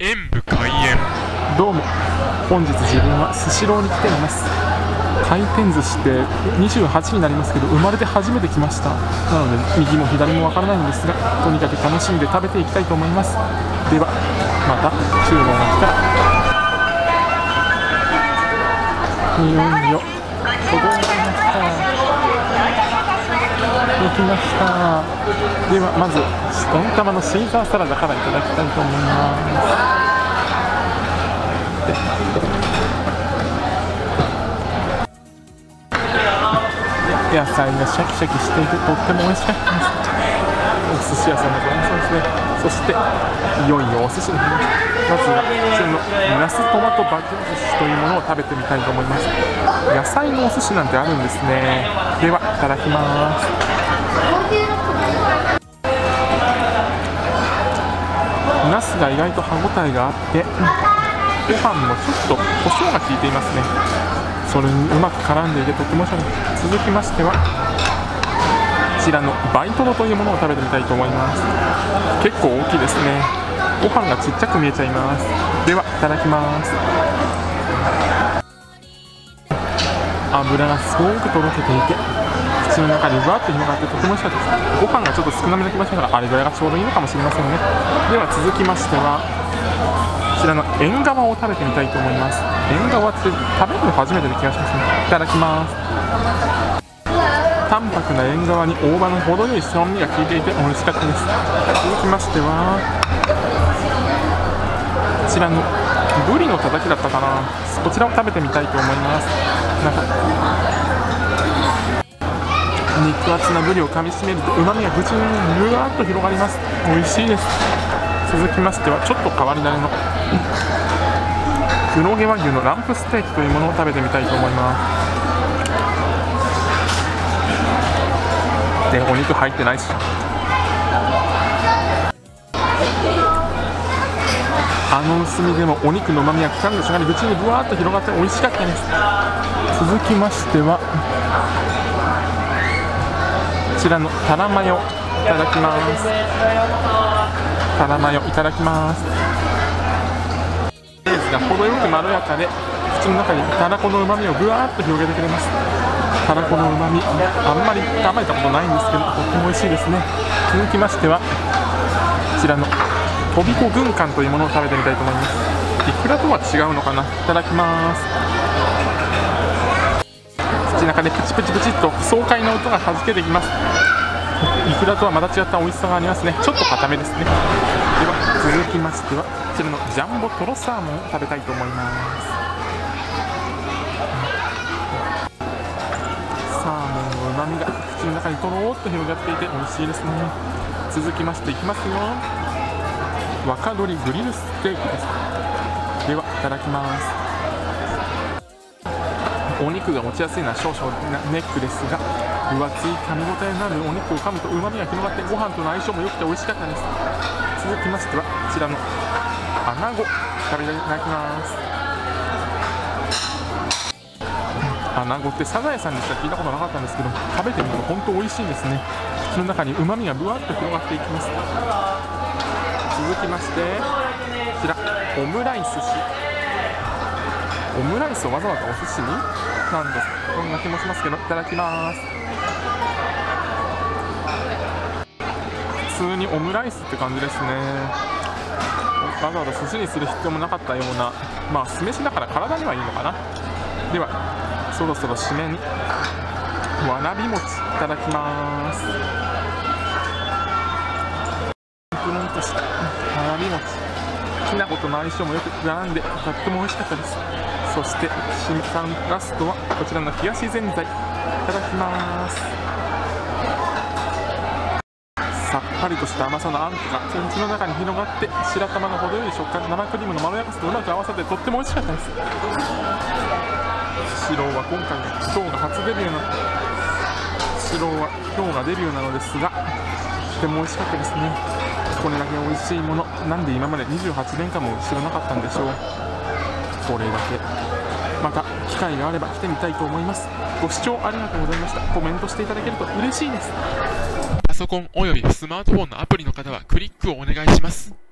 演武開演。どうも。本日自分はスシローに来ています。回転寿司って28になりますけど生まれて初めて来ました。なので右も左もわからないんですがとにかく楽しんで食べていきたいと思います。ではまた注文が来たらいよいよきました。ではまず温玉のシーザーサラダからいただきたいと思います。野菜がシャキシャキしていてとっても美味しかったですお寿司屋さんでございますね。そしていよいよお寿司の日まずは普通のナストマトバジル寿司というものを食べてみたいと思います。野菜のお寿司なんてあるんですね。ではいただきます。ナスが意外と歯ごたえがあってご飯もちょっと胡椒が効いていますね。それにうまく絡んでいてとてもおしゃれ続きましてはこちらのバイトロというものを食べてみたいと思います。結構大きいですね。ご飯がちっちゃく見えちゃいます。ではいただきます。油がすごくとろけていて口の中にぶわっと広がってとても美味しかったですご飯がちょっと少なめな気がしながらあれぐらいがちょうどいいのかもしれませんね。では続きましてはこちらの縁側を食べてみたいと思います。縁側って食べるの初めてな気がしますね。いただきます。淡白な縁側に大葉の程よい酸味が効いていて美味しかったです。続きましてはこちらのブリのたたきだったかな。こちらを食べてみたいと思います。なんか肉厚なブリを噛みしめるとうまみが口の中にぐわっと広がります。美味しいです。続きましてはちょっと変わり種の。黒毛和牛のランプステーキというものを食べてみたいと思います。でお肉入ってないしあの薄みでもお肉のうまみが噛んだ瞬間に口にぶわーっと広がって美味しかったです。続きましてはちらのタラマヨいただきます。タラマヨいただきます。レーズが程よくまろやかで口の中にたらこのうまみをぐわーっと広げてくれます。たらこのうまみあんまり食べたことないんですけどとっても美味しいですね。続きましてはこちらのとびこ軍艦というものを食べてみたいと思います。いくらとは違うのかな？いただきます。中でプチプチプチっと爽快な音がはじけてきます。いくらとはまた違った美味しさがありますね。ちょっと固めですね。では続きましてはこちらのジャンボトロサーモンを食べたいと思います。サーモンのうまみが口の中にとろーっと広がっていて美味しいですね。続きましていきますよ。若鶏グリルステーキです。ではいただきます。お肉が落ちやすいのは少々ネックですが分厚い噛み応えのあるお肉を噛むとうまみが広がってご飯との相性も良くて美味しかったです。続きましてはこちらのアナゴ食べていただきます。アナゴってサザエさんでしか聞いたことなかったんですけど食べてみると本当美味しいですね。口の中にうまみがぶわっと広がっていきます。続きましてこちらオムライスし。オムライスをわざわざお寿司になんですそんな気もしますけどいただきます。普通にオムライスって感じですね。わざわざ寿司にする必要もなかったようなまあ酢飯だから体にはいいのかな。ではそろそろ締めにわらび餅いただきます。プルンとしたわらび餅。きな粉との相性もよく並んでとっても美味しかったです。そして新さんラストはこちらの冷やしぜんざい。いただきます。さっぱりとした甘さのあんこが口の中に広がって白玉の程よい食感生クリームのまろやかさとうまく合わさってとっても美味しかったです。シロは今回今日が初デビューなシローは今日がデビューなのですがとても美味しかったですね。これだけ美味しいものなんで今まで28年間も知らなかったんでしょう。これだけ。また機会があれば来てみたいと思います。ご視聴ありがとうございました。コメントしていただけると嬉しいです。パソコンおよびスマートフォンのアプリの方はクリックをお願いします。